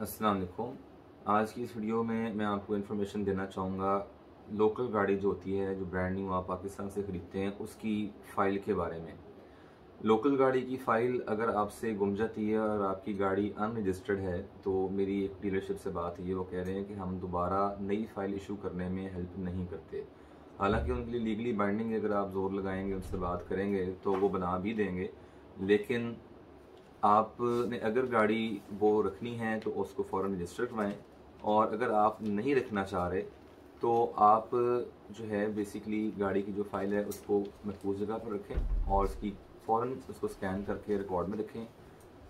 अस्सलाम वालेकुम आज की इस वीडियो में मैं आपको इन्फॉर्मेशन देना चाहूँगा। लोकल गाड़ी जो होती है, जो ब्रांड न्यू आप पाकिस्तान से ख़रीदते हैं, उसकी फ़ाइल के बारे में। लोकल गाड़ी की फ़ाइल अगर आपसे गुम जाती है और आपकी गाड़ी अनरजिस्टर्ड है तो मेरी एक डीलरशिप से बात है वो कह रहे हैं कि हम दोबारा नई फ़ाइल इशू करने में हेल्प नहीं करते। हालाँकि उनके लिए लीगली बाइंडिंग अगर आप ज़ोर लगाएँगे, उनसे बात करेंगे तो वो बना भी देंगे, लेकिन आपने अगर गाड़ी वो रखनी है तो उसको फ़ौर रजिस्टर करवाएँ। और अगर आप नहीं रखना चाह रहे तो आप जो है बेसिकली गाड़ी की जो फ़ाइल है उसको महफूज जगह पर रखें और उसकी फ़ौर उसको स्कैन करके रिकॉर्ड में रखें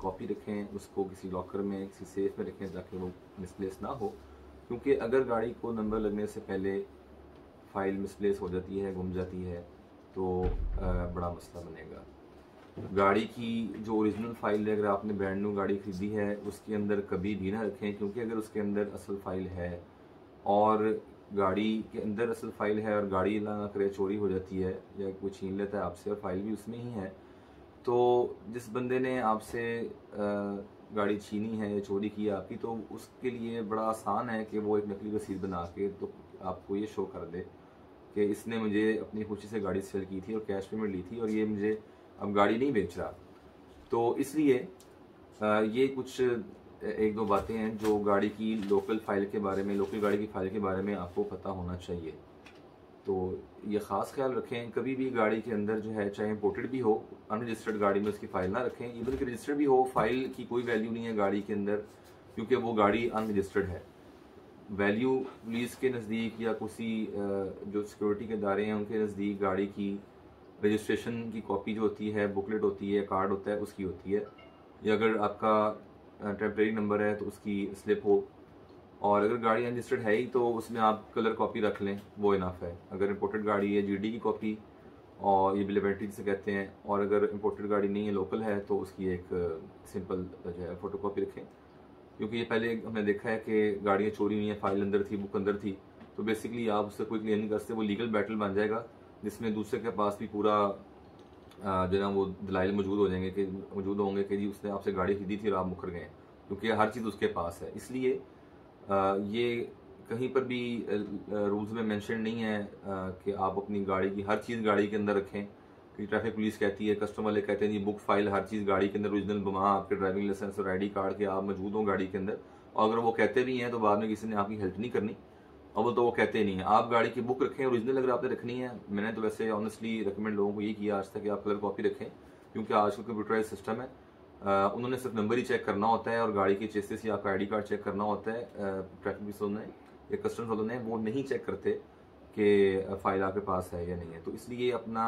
कॉपी रखें, उसको किसी लॉकर में, किसी सेफ़ में रखें ताकि वो मिसप्लेस ना हो। क्योंकि अगर गाड़ी को नंबर लगने से पहले फ़ाइल मिसप्लेस हो जाती है, गुम जाती है तो बड़ा मसला बनेगा। गाड़ी की जो ओरिजिनल फ़ाइल है, अगर आपने ब्रांड न्यू गाड़ी खरीदी है, उसके अंदर कभी भी ना रखें, क्योंकि अगर उसके अंदर असल फ़ाइल है और गाड़ी के अंदर असल फ़ाइल है और गाड़ी ना करे, चोरी हो जाती है या कोई छीन लेता है आपसे और फ़ाइल भी उसमें ही है तो जिस बंदे ने आपसे गाड़ी छीनी है या चोरी की आपकी तो उसके लिए बड़ा आसान है कि वो एक नकली रसीद बना के तो आपको ये शो कर दे कि इसने मुझे अपनी खुशी से गाड़ी सेल की थी और कैश पेमेंट ली थी और ये मुझे अब गाड़ी नहीं बेच रहा। तो इसलिए ये कुछ एक दो बातें हैं जो गाड़ी की लोकल फ़ाइल के बारे में लोकल गाड़ी की फ़ाइल के बारे में आपको पता होना चाहिए। तो ये ख़ास ख्याल रखें, कभी भी गाड़ी के अंदर जो है, चाहे इम्पोर्टेड भी हो अनरजिस्टर्ड गाड़ी में उसकी फ़ाइल ना रखें। इवन कि रजिस्टर्ड भी हो फ़ाइल की कोई वैल्यू नहीं है गाड़ी के अंदर, क्योंकि वो गाड़ी अनरजिस्टर्ड है। वैल्यू पुलिस के नज़दीक या किसी जो सिक्योरिटी के इदारे हैं, उनके नज़दीक गाड़ी की रजिस्ट्रेशन की कॉपी जो होती है, बुकलेट होती है, कार्ड होता है, उसकी होती है। या अगर आपका टेम्प्रेरी नंबर है तो उसकी स्लिप हो। और अगर गाड़ी अनरजिस्टर्ड है ही तो उसमें आप कलर कॉपी रख लें, वो इनफ है। अगर इम्पोर्टेड गाड़ी है जीडी की कॉपी और ये बिलेवेंट्री जिसे कहते हैं, और अगर इम्पोर्टेड गाड़ी नहीं है लोकल है तो उसकी एक सिंपल जो है फ़ोटो कॉपी रखें। क्योंकि ये पहले हमने देखा है कि गाड़ियाँ चोरी हुई हैं फ़ाइल अंदर थी बुक अंदर थी तो बेसिकली आप उससे कोई क्लियर नहीं कर सकते, वो लीगल बैटल बन जाएगा। जिसमें दूसरे के पास भी पूरा जो है ना, वो दलाइल मौजूद हो जाएँगे, कि मौजूद होंगे कि जी उसने आपसे गाड़ी खरीदी थी और आप मुकर गए क्योंकि हर चीज़ उसके पास है। इसलिए ये कहीं पर भी रूल्स में मेंशन नहीं है कि आप अपनी गाड़ी की, हर चीज़ गाड़ी के अंदर रखें, कि ट्रैफ़िक पुलिस कहती है, कस्टमर वाले कहते हैं, जी, बुक फ़ाइल, हर चीज़ गाड़ी के अंदर ओरिजिनल वहाँ आपके ड्राइविंग लाइसेंस और आईडी कार्ड के आप मौजूद हों गाड़ी के अंदर। और अगर वो कहते भी हैं तो बाद में किसी ने आपकी हेल्प नहीं करनी। और वो तो वो कहते नहीं है। आप गाड़ी की बुक रखें ओरिजिनल अगर आपने रखनी है, मैंने तो वैसे ऑनेस्टली रिकमेंड लोगों को ये किया आज तक कि आप कलर कॉपी रखें, क्योंकि आज का कंप्यूटराइज सिस्टम है उन्होंने सिर्फ़ नंबर ही चेक करना होता है और गाड़ी के चेसिस या आपका आई कार्ड चेक करना होता है। ट्रैफ़िक पुलिस वालों ने या कस्टम्स वालों ने वो नहीं चेक करते कि फ़ाइल आपके पास है या नहीं है। तो इसलिए अपना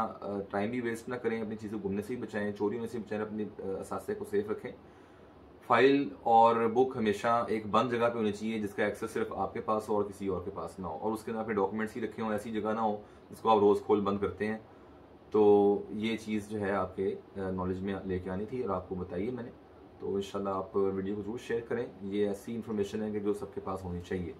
टाइम भी वेस्ट ना करें, अपनी चीज़ें घूमने से ही बचाएँ चोरी होने से बचाएँ, अपनी असासे को सेफ़ रखें। फ़ाइल और बुक हमेशा एक बंद जगह पे होनी चाहिए, जिसका एक्सेस सिर्फ़ आपके पास हो और किसी और के पास ना हो। और उसके अंदर आपके डॉक्यूमेंट्स ही रखे हों, ऐसी जगह ना हो, जिसको आप रोज़ खोल बंद करते हैं। तो ये चीज़ जो है आपके नॉलेज में लेके आनी थी, और आपको बताइए मैंने। तो इन आप वीडियो को ज़रूर शेयर करें। ये ऐसी इन्फॉर्मेशन है कि जो सबके पास होनी चाहिए।